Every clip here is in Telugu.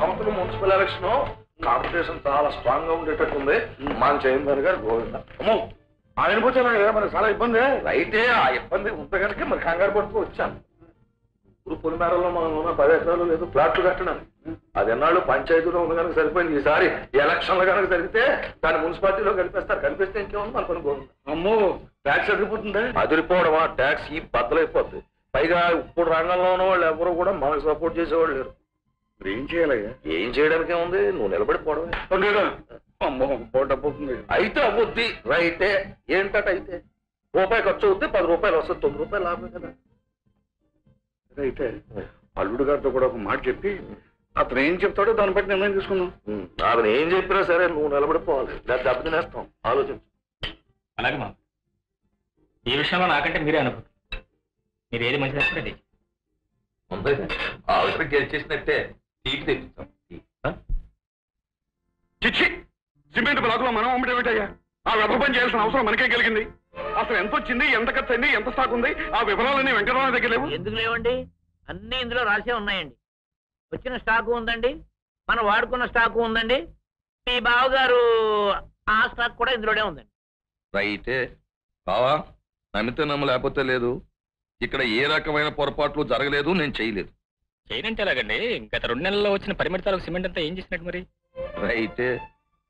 సంవత్సరం మున్సిపల్ ఎలక్షన్ కాంపిటీషన్ చాలా స్ట్రాంగ్గా ఉండేటట్టుంది మన చైర్మన్ గారు గోవింద. అమ్మో ఆయన పోతే మనకి చాలా ఇబ్బంది? అయితే ఆ ఇబ్బంది ఉంటే కనుక మరి కంగారు పడుతూ వచ్చాను. ఇప్పుడు పొలిమేరలో మనం ఉన్న పది ఎకరాలు లేదు ప్లాట్లు కట్టడానికి అది ఎన్నాళ్ళు పంచాయతీలో ఉంది కనుక సరిపోయింది. ఈసారి ఎలక్షన్లు కనుక జరిగితే దాన్ని మున్సిపాలిటీలో కలిపేస్తారు కలిపేస్తే ఇంకేముంది అనుకుని గోవింద. అమ్మో ట్యాక్స్ అదిరిపోతుందా? అదిరిపోవడమా? ట్యాక్స్ ఈ బద్దలైపోద్ది. పైగా ఇప్పుడు రంగంలో ఉన్న వాళ్ళు ఎవరు కూడా మనకు సపోర్ట్ చేసేవాళ్ళు లేరు. ఏం చేయాలయ్యా? ఏం చేయడానికి ఉంది? నువ్వు నిలబడిపోవడమే? అమ్మో పోట అయితే అవ్వద్ది రైతే ఏంటట అయితే? రూపాయి ఖర్చు అవుద్ది పది రూపాయలు వస్తుంది తొమ్మిది రూపాయలు లాభమే కదా. అయితే అల్లుడు గారితో కూడా ఒక మాట చెప్పి అతను ఏం చెప్తాడో దాన్ని బట్టి నిర్ణయం తీసుకుందాం. ఉమ్, అతను ఏం చెప్పినా సరే నువ్వు నిలబడిపోవాలి. లేదా దెబ్బ తినేస్తాం. ఆలోచించు. అలాగే మా ఈ విషయంలో నాకంటే మీరే అనుభవం. మీరు ఏది మంచిది. ఉంది ఆవిడ గెలిచేసినట్టే టీకి తెప్పిస్తాం. చిచ్చి! సిమెంట్ బ్లాకులో మనం అమ్మటం ఏంటయ్యా ఆ వ్యధ పని చేయాల్సిన అవసరం మనకే కలిగింది. అసలు ఎంత వచ్చింది ఎంత ఖర్చు అయింది ఎంత స్టాక్ ఉంది ఆ వివరాలన్నీ వెంకటరావు దగ్గర లేవు. ఎందుకు లేవండి? అన్ని ఇందులో రాసే ఉన్నాయండి. వచ్చిన స్టాకు ఉందండి మనం వాడుకున్న స్టాకు ఉందండి. మీ బావగారు ఆ స్టాక్ కూడా ఇందులోనే ఉందండి. రైతే బావా నమ్మితే నమ్మ లేకపోతే లేదు. ఇక్కడ ఏ రకమైన పొరపాట్లు జరగలేదు నేను చేయలేదు. చేయనంటే ఎలాగండి? గత రెండు నెలల్లో వచ్చిన పరిమితి తాలూకు సిమెంట్ అంతా ఏం చేసినట్టు మరి? రైతే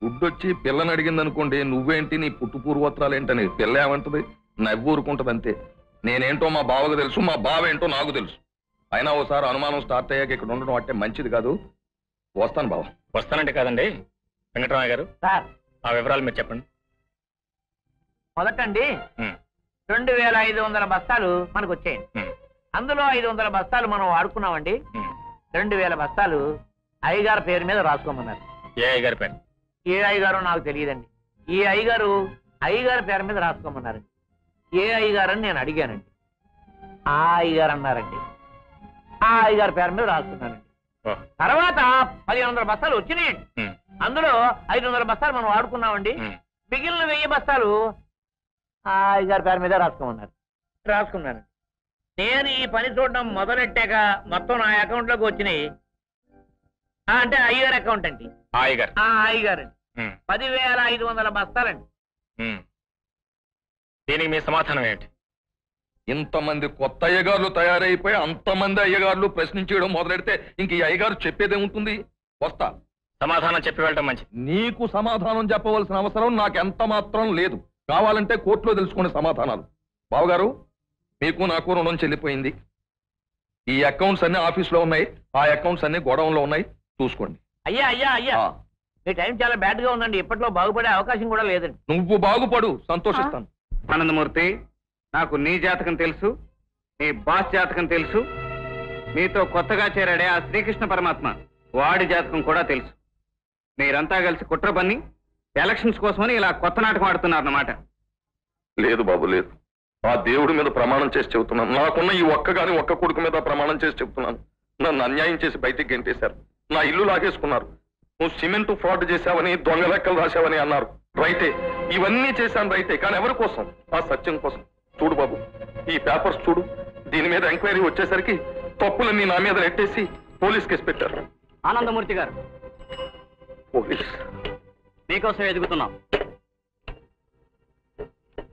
గుడ్డొచ్చి పిల్లని అడిగింది అనుకోండి నువ్వేంటి నీ పుట్టు పూర్వోత్తరాలు ఏంటని? పిల్ల ఏమంటది? నవ్వు ఊరుకుంటది అంతే. నేనేంటో మా బావకు తెలుసు మా బావ ఏంటో నాకు తెలుసు. అయినా ఓసారి అనుమానం స్టార్ట్ అయ్యాక ఇక్కడ ఉండడం అంటే మంచిది కాదు. వస్తాను బావ. వస్తానంటే కాదండి. వెంకటరామయ్య గారు సార్. ఆ వివరాలు మీరు చెప్పండి. మొదటండి. ఉమ్, రెండు వేల ఐదు వందల బస్తాలు మనకు వచ్చాయండి ఉమ్, అందులో ఐదు వందల బస్తాలు మనం వాడుకున్నామండి. రెండు వేల బస్తాలు అయ్యగారి పేరు మీద రాసుకోమన్నారు. ఏ అయ్య గారి పేరు? ఏ అయ్యగారో నాకు తెలియదండి. ఈ అయ్యగారు అయ్యగారి పేరు మీద రాసుకోమన్నారండి. ఏ అయ్యగారు అని నేను అడిగానండి. ఆ అయ్యగారు అన్నారండి. ఆ అయ్యగారి పేరు మీద రాసుకున్నానండి. తర్వాత పదిహేను వందల బస్తాలు వచ్చినాయండి. అందులో ఐదు వందల బస్తాలు మనం వాడుకున్నామండి. మిగిలిన వెయ్యి బస్తాలు ఆ అయ్యగారి పేరు మీద రాసుకోమన్నారు. రాసుకున్నాను నేను ఈ పని చూడడం మొదలెట్టాక మొత్తం నా అకౌంట్లోకి వచ్చినాయి. ఆ, అంటే అయ్యగారి అకౌంట్ అండి. ఆ అయ్య గారు ఆ అయ్యగారండి ఉమ్, పదివేల ఐదు వందల బస్తాలండి. దీనికి మీ సమాధానం ఏంటి? ఇంతమంది కొత్త అయ్యగారులు తయారైపోయి అంతమంది అయ్యగారులు ప్రశ్నించడం మొదలెడితే ఇంక ఈ అయ్యగారు చెప్పేదేముంటుంది వస్తా. సమాధానం చెప్పి వెళ్ళటం మంచిది. నీకు సమాధానం చెప్పవలసిన అవసరం నాకు ఎంత మాత్రం లేదు. కావాలంటే కోర్టులో తెలుసుకునే సమాధానాలు. బావగారు మీకు నాకు రుణం చెల్లిపోయింది. ఈ అకౌంట్స్ అన్ని ఆఫీస్లో ఉన్నాయి. ఆ అకౌంట్స్ అన్ని గోడౌన్లో ఉన్నాయి. చూసుకోండి. అయ్యా అయ్యా అయ్యా. ఆ, మీ టైం చాలా బ్యాడ్గా ఉందండి. ఇప్పట్లో బాగుపడే అవకాశం కూడా లేదండి. నువ్వు బాగుపడు. సంతోషిస్తాను. ఆనందమూర్తి నాకు నీ జాతకం తెలుసు నీ బాస్ జాతకం తెలుసు నీతో కొత్తగా చేరాడే ఆ శ్రీకృష్ణ పరమాత్మ వాడి జాతకం కూడా తెలుసు. మీరంతా కలిసి కుట్ర పన్ని ఎలక్షన్స్ కోసమని ఇలా కొత్త నాటకం ఆడుతున్నారన్నమాట. లేదు బాబు లేదు. ఆ దేవుడి మీద ప్రమాణం చేసి చెబుతున్నాను. నాకున్న ఈ ఒక్క గాని ఒక్క కొడుకు మీద ప్రమాణం చేసి చెబుతున్నాను. నన్ను అన్యాయం చేసి బయటికి గెంటేశారు. నా ఇల్లు లాగేసుకున్నారు. నువ్వు సిమెంట్ ఫ్రాడ్ చేశావని దొంగ లెక్కలు రాశావని అన్నారు. రైతే. ఇవన్నీ చేశాను రైతే. కానీ ఎవరి కోసం? ఆ సత్యం కోసం. చూడు బాబు ఈ పేపర్స్ చూడు. దీని మీద ఎంక్వైరీ వచ్చేసరికి తప్పులన్నీ నా మీద నెట్టేసి పోలీస్ కేసు పెట్టారు. ఆనందమూర్తి గారు. పోలీస్. మీకోసం ఎదుగుతున్నాం.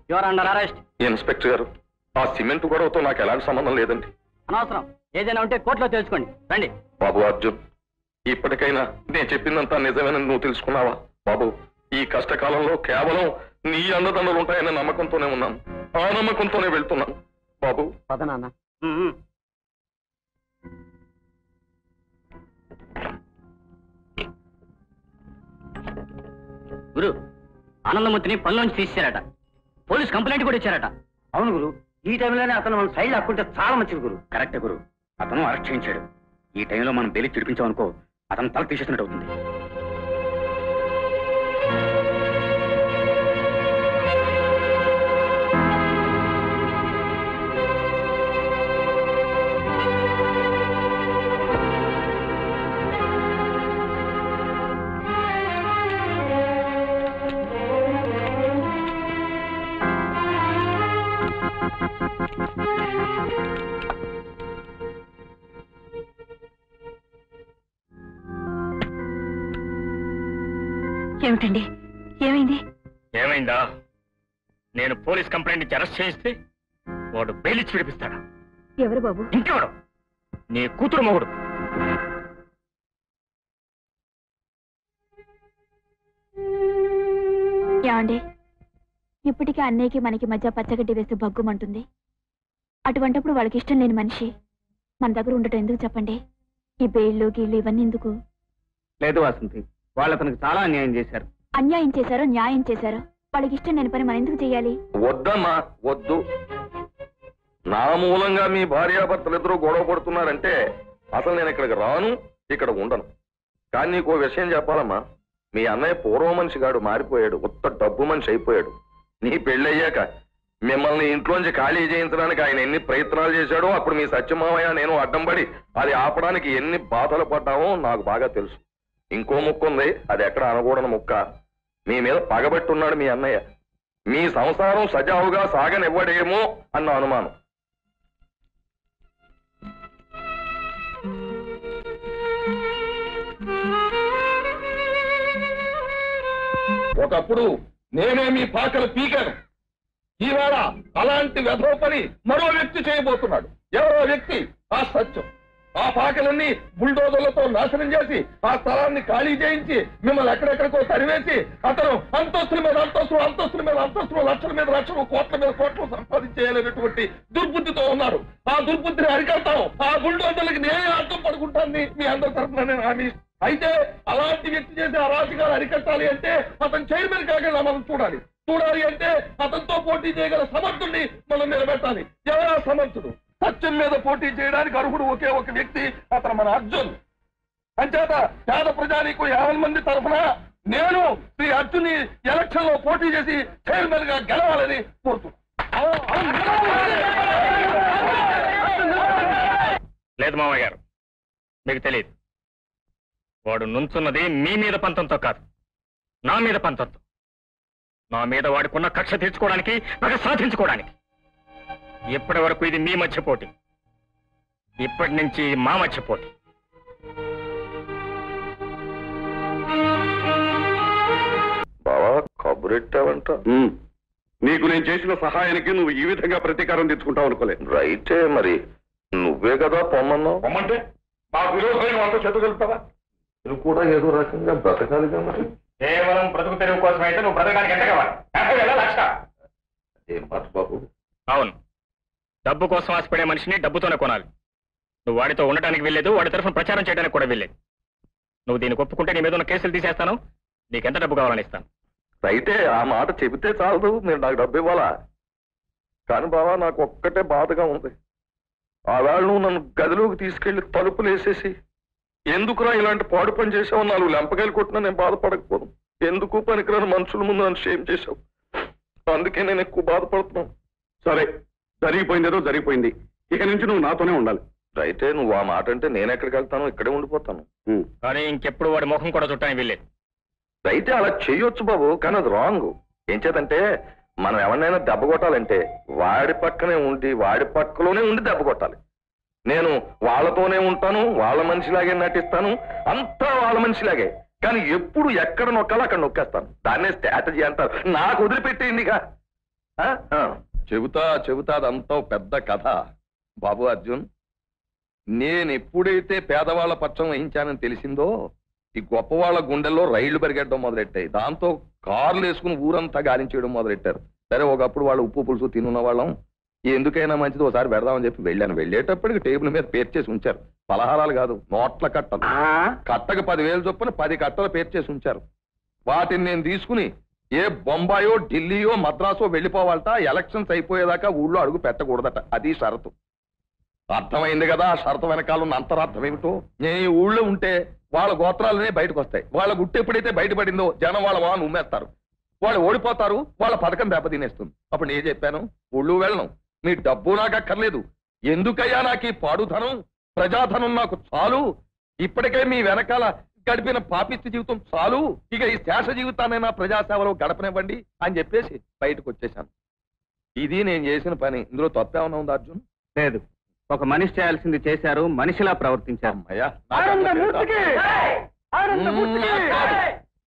Your under arrest inspector garu ఆ సిమెంట్ గొడవతో నాకు ఎలాంటి సంబంధం లేదండి. అనవసరం. ఏదైనా ఉంటే కోర్టులో తెలుసుకోండి. రండి. బాబు అర్జున్ ఇప్పటికైనా నేను చెప్పిందంతా నిజమేనని నువ్వు తెలుసుకున్నావా? బాబు ఈ కష్టకాలంలో కేవలం నీ అన్నదండలు ఉంటాయనే నమ్మకంతోనే ఉన్నాను. ఆ నమ్మకంతోనే వెళ్తున్నాను. బాబు. పద నాన్న. గురు ఆనందమూర్తిని పనిలోంచి తీసేశారట. పోలీస్ కంప్లైంట్ కూడా ఇచ్చారట. అవును గురు. ఈ టైంలోనే అతను మన సైడ్ అక్కుంటే చాలా మంచిది గురు. కరెక్ట్ గురు. అతను అరెస్ట్ చేయించాడు. ఈ టైంలో మనం బెయిల్ చిడిపించామనుకో అతను తల తీసేసినట్టు అవుతుంది. ఏమిటండి? ఏమైంది? ఏమైందా? నేను పోలీస్ కంప్లైంట్ ఇచ్చి అరెస్ట్ చేయిస్తే వాడు బెయిల్ ఇచ్చి విడిపిస్తాడా? ఎవరు బాబు? ఇంకెవడు? నీ కూతురు మొగుడు. ఏమండి? ఇప్పటికీ అన్నయ్యకి మనకి మధ్య పచ్చగడ్డి వేస్తే బగ్గుమంటుంది అటువంటప్పుడు వాళ్ళకి ఇష్టం లేని మనిషి మన దగ్గర ఉండటం ఎందుకు చెప్పండి? ఈ బెయిళ్ళు గీళ్ళు ఇవన్నీ ఎందుకు? లేదు వాసంతి. వాళ్ళు అతనికి చాలా అన్యాయం చేశారు. అన్యాయం చేశారో న్యాయం చేశారో వాళ్ళకి ఇష్టం లేని పని మనం ఎందుకు చేయాలి? వద్దమ్మా వద్దు. నా మూలంగా మీ భార్యాభర్తలు ఇద్దరు గొడవ పడుతున్నారంటే అసలు నేను ఇక్కడికి రాను ఇక్కడ ఉండను. కానీ నీకు ఓ విషయం చెప్పాలమ్మా. మీ అన్నయ్య పూర్వ మనిషి గాడు మారిపోయాడు ఉత్త డబ్బు మనిషి అయిపోయాడు. నీ పెళ్ళయ్యాక మిమ్మల్ని ఇంట్లోంచి ఖాళీ చేయించడానికి ఆయన ఎన్ని ప్రయత్నాలు చేశాడో అప్పుడు మీ సత్యమామయ్య నేను అడ్డం పడి అది ఆపడానికి ఎన్ని బాధలు పడ్డామో నాకు బాగా తెలుసు. ఇంకో ముక్క ఉంది. అది ఎక్కడ అనకూడని ముక్క. మీ మీద పగబట్టున్నాడు మీ అన్నయ్య. మీ సంసారం సజావుగా సాగనివ్వడేమో అన్న అనుమానం. ఒకప్పుడు నేనే మీ పాకలు పీకాను. ఈవేళ అలాంటి వ్యధో పని మరో వ్యక్తి చేయబోతున్నాడు. ఎవరో వ్యక్తి? ఆ సత్యం ఆ పాకలన్నీ బుల్డోజర్లతో నాశనం చేసి ఆ స్థలాన్ని ఖాళీ చేయించి మిమ్మల్ని ఎక్కడెక్కడికో తరివేసి అతను అంతస్తుల మీద అంతస్తులు అంతస్తుల మీద అంతస్తులు లక్షల మీద లక్షలు కోట్ల మీద కోట్లు సంపాదించేయాలనేటువంటి దుర్బుద్ధితో ఉన్నారు. ఆ దుర్బుద్ధిని అరికడతాం ఆ బుల్డోజర్లకి నేనే అర్థం పడుకుంటాను మీ అందరి తరఫున నేను హామీ అయితే అలాంటి వ్యక్తి చేసే అరాజకాలు అరికట్టాలి అంటే అతను చైర్మన్ కాకుండా మనం చూడాలి. చూడాలి అంటే అతనితో పోటీ చేయగల సమర్థుడిని మనం నిలబెట్టాలి. ఎవరా సమర్థుడు? సత్యం మీద పోటీ చేయడానికి అర్హుడు ఒకే ఒక వ్యక్తి అతను మన అర్జున్. అంచేత పేద ప్రజానికి యాభై మంది తరఫున నేను శ్రీ అర్జున్ ఎలక్షన్లో పోటీ చేసి చైర్మన్గా గెలవాలని కోరుతున్నాను. లేదు మామయ్య గారు మీకు తెలియదు. వాడు నుంచున్నది మీ మీద పంతంతో కాదు నా మీద పంతంతో. నా మీద వాడుకున్న కక్ష తీర్చుకోవడానికి నాకు సాధించుకోవడానికి. ఇప్పటి వరకు ఇది మీ మధ్య పోటీ. ఇప్పటి నుంచి మా మధ్య పోటీ. బావా కబురెట్టావంట నీకు నేను చేసిన సహాయానికి నువ్వు ఈ విధంగా ప్రతీకారం తెచ్చుకుంటావు అనుకోలేదు. రైటే మరి. నువ్వే కదా పొమ్మన్నావు. పొమ్మంటే? మా విరోధమైన వాళ్ళతో చదువుకెళ్తావా నువ్వు కూడా ఏదో రకంగా బ్రతకాలిగా మరి. కేవలం బ్రతుకు తెరువు కోసం అయితే నువ్వు బ్రతకడానికి ఎంత కావాలి లక్ష. మాట బాబు? అవును. డబ్బు కోసం ఆశపడే మనిషిని డబ్బుతోనే కొనాలి. నువ్వు వాడితో ఉండటానికి వెళ్ళలేదు వాడి తరఫున ప్రచారం చేయడానికి కూడా వెళ్ళలేదు నువ్వు దీన్ని ఒప్పుకుంటే నీ మీద ఉన్న కేసులు తీసేస్తాను. నీకెంత డబ్బు కావాలని ఇస్తాను. అయితే ఆ మాట చెబితే చాలదు. మీరు నాకు డబ్బు ఇవ్వాలా? కానీ బావా నాకు ఒక్కటే బాధగా ఉంది. ఆవేళ నువ్వు నన్ను గదిలోకి తీసుకెళ్ళి తలుపులు వేసేసి ఎందుకురా ఇలాంటి పాడు పని చేసావు నాలుగు లెంపకాయలు కొట్టినా నేను బాధపడకపోను. ఎందుకు పనికిరాని మనుషుల ముందు నన్ను షేమ్ చేసావు అందుకే నేను ఎక్కువ బాధపడుతున్నాను. సరే. జరిగిపోయిందేదో జరిగిపోయింది. ఇక నుంచి నువ్వు నాతోనే ఉండాలి. అయితే నువ్వు ఆ మాట అంటే నేను ఎక్కడికి వెళ్తాను ఇక్కడే ఉండిపోతాను. కానీ ఇంకెప్పుడు వాడి ముఖం కూడా చుట్టానికి వెళ్ళలేదు అయితే అలా చేయొచ్చు బాబు కానీ అది రాంగ్ ఏం చేతంటే మనం ఎవరినైనా దెబ్బ కొట్టాలంటే వాడి పక్కనే ఉండి వాడి పక్కలోనే ఉండి దెబ్బ కొట్టాలి. నేను వాళ్ళతోనే ఉంటాను వాళ్ళ మనిషిలాగే నటిస్తాను అంతా వాళ్ళ మనిషిలాగే. కానీ ఎప్పుడు ఎక్కడ నొక్కాలో అక్కడ నొక్కేస్తాను. దాన్నే స్ట్రాటజీ అంటారు. నాకు వదిలిపెట్టేయండిగా. ఆ? ఆ. చెబుతా చెబుతా అదంతా పెద్ద కథ. బాబు అర్జున్ నేను ఎప్పుడైతే పేదవాళ్ళ పక్షం వహించానని తెలిసిందో ఈ గొప్ప వాళ్ళ గుండెల్లో రైళ్ళు పరిగెట్టడం మొదలెట్టాయి. దాంతో కార్లు వేసుకుని ఊరంతా గాలించేయడం మొదలెట్టారు. సరే ఒకప్పుడు వాళ్ళు ఉప్పు పులుసు తినున్న వాళ్ళం. ఎందుకైనా మంచిది ఒకసారి పెడదామని చెప్పి వెళ్ళాను. వెళ్ళేటప్పటికి టేబుల్ మీద పేర్చేసి ఉంచారు. పలహారాలు కాదు నోట్ల కట్టలు. కట్టకు పదివేలు చొప్పున పది కట్టలు పేర్చేసి ఉంచారు. వాటిని నేను తీసుకుని ఏ బొంబాయో ఢిల్లీయో మద్రాసో వెళ్ళిపోవాలట ఎలక్షన్స్ అయిపోయేదాకా ఊళ్ళో అడుగు పెట్టకూడదట. అది షరతు. అర్థమైంది కదా ఆ షరతు వెనకాల ఉన్న అంతరార్థం ఏమిటో? నేను ఈ ఊళ్ళో ఉంటే వాళ్ళ గోత్రాలనే బయటకు వస్తాయి వాళ్ళ గుట్టు ఎప్పుడైతే బయటపడిందో జనం వాళ్ళ వాహనం ఉమ్మేస్తారు. వాళ్ళు ఓడిపోతారు వాళ్ళ పథకం దెబ్బతినేస్తుంది. అప్పుడు నేను చెప్పాను ఊళ్ళు వెళ్ళను. మీ డబ్బు నాకు అక్కర్లేదు ఎందుకయ్యా నాకు ఈ పాడుధనం ప్రజాధనం నాకు చాలు? ఇప్పటికే మీ వెనకాల గడిపిన పాపిష్టి జీవితం చాలు. ఇక ఈ శేష జీవితాన్నైనా ప్రజాసేవలో గడపనివ్వండి అని చెప్పేసి బయటకు వచ్చేసాను ఇది నేను చేసిన పని. ఇందులో తప్పేమన్నా ఉందా అర్జున్? లేదు. ఒక మనిషి చేయాల్సింది చేశారు. మనిషిలా ప్రవర్తించారు.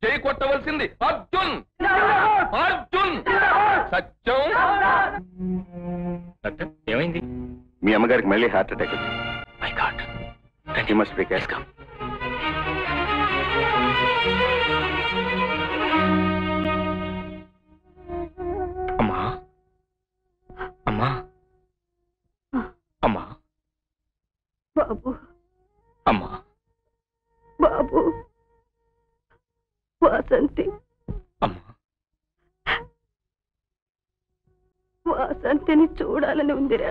జై కొట్టవలసింది అర్జున్! అర్జున్! సత్యం! ఏమైంది? మీ అమ్మగారికి మళ్ళీ హార్ట్ అటాక్ వచ్చింది. My god. You must be cares చూడాలని ఉందిరా.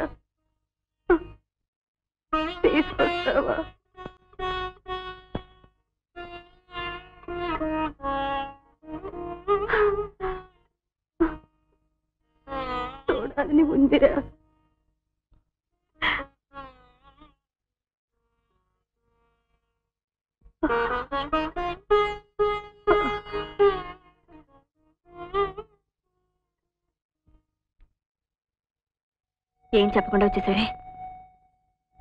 తీసుకొస్తావా? చూడాలని ఉందిరా. ఏం చెప్పకుండా వచ్చేసరే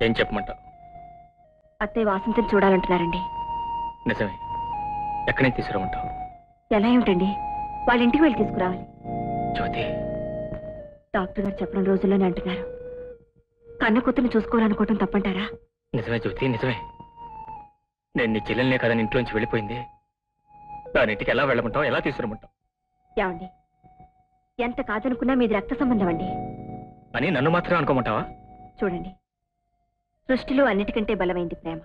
ఏం చెప్పమంటావు? అత్తయ్య వాసంతిని చూడాలంటున్నారండి. నిజమే. ఎక్కడి నుంచి తీసుకురమంటావు ఎలా ఏమిటండి? వాళ్ళ ఇంటికి వెళ్ళి తీసుకురావాలి. జ్యోతి. డాక్టర్ గారు చెప్పిన రోజుల్లోనే అంటున్నారు. కన్న కూతుర్ని చూసుకోవాలనుకోవటం తప్పంటారా? నిజమే జ్యోతి నిజమే. నేను నీ చెల్లెల్నే కదా నీ ఇంట్లోంచి వెళ్ళిపోయింది. దాని ఇంటికి ఎలా వెళ్ళమంటావు ఎలా తీసుకురమంటావు ఏమండి? ఎంత కాదనుకున్నా మీది రక్త సంబంధం అండి. అని నన్ను మాత్రం అనుకోమంటావా? చూడండి. సృష్టిలో అన్నిటికంటే బలమైంది ప్రేమ.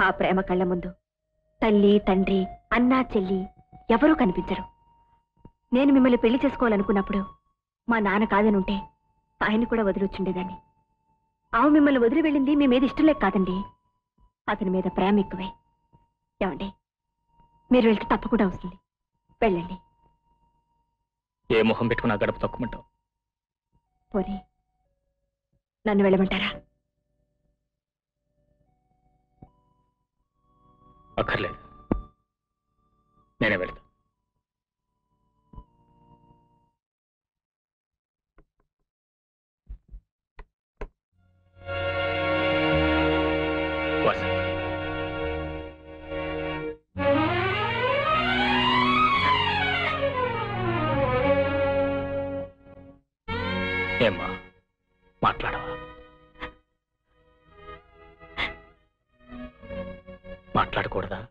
ఆ ప్రేమ కళ్ళ ముందు తల్లి తండ్రి అన్నా చెల్లి ఎవరూ కనిపించరు. నేను మిమ్మల్ని పెళ్ళి చేసుకోవాలనుకున్నప్పుడు మా నాన్న కాదనుంటే ఆయన కూడా వదిలొచ్చుండేదాన్ని. ఆమె మిమ్మల్ని వదిలి వెళ్ళింది మీ మీద ఇష్టం లేక కాదండి. అతని మీద ప్రేమ ఎక్కువే. ఏమండి? మీరు వెళ్తే తప్పకుండా వస్తుంది. వెళ్ళండి. ఏ మొహం పెట్టుకున్నా గడప తొక్కమంటావు? పోనీ నన్ను వెళ్ళమంటారా? అక్కర్లేదు. నేనే వెళ్తా. ఏమ్మా? మాట్లాడవా? మాట్లాడకూడదా?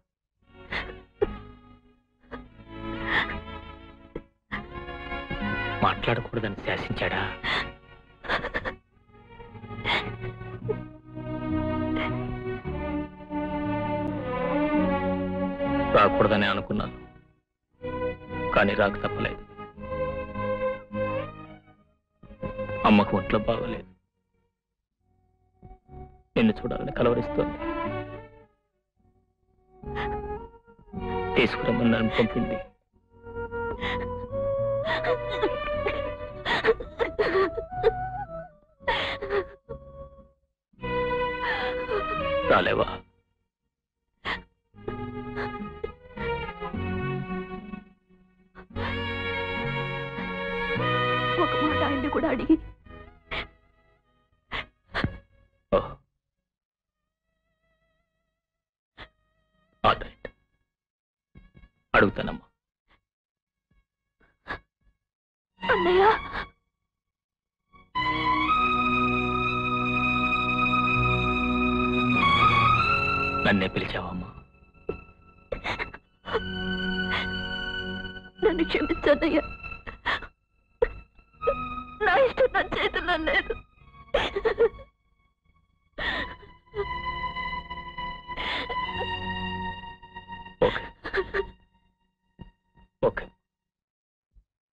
మాట్లాడకూడదని శాసించాడా? రాకూడదని అనుకున్నాను. కానీ రాక తప్పలేదు. అమ్మకు ఒంట్లో బాగోలేదు. నిన్ను చూడాలని కలవరిస్తోంది. తీసుకురమ్మన్నాను పంపింది. రాలేవా? ఒక మాట ఆయన్ని కూడా అడిగి నన్నే పిలిచావమ్మా. నన్ను క్షమించన్నయ్య నా ఇష్టం నా చేతుల్లో లేదు.